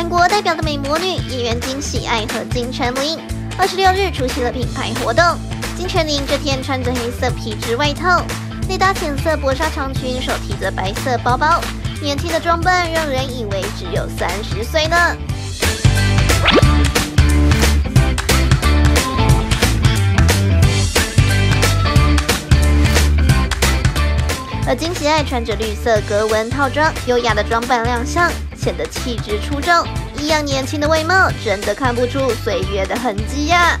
韩国代表的美魔女演员金喜爱和金晨琳，二十六日出席了品牌活动。金晨琳这天穿着黑色皮质外套，内搭浅色薄纱长裙，手提着白色包包，年轻的装扮让人以为只有三十岁呢。而金喜爱穿着绿色格纹套装，优雅的装扮亮相，显得气质出众。一样年轻的魏梦，真的看不出岁月的痕迹呀。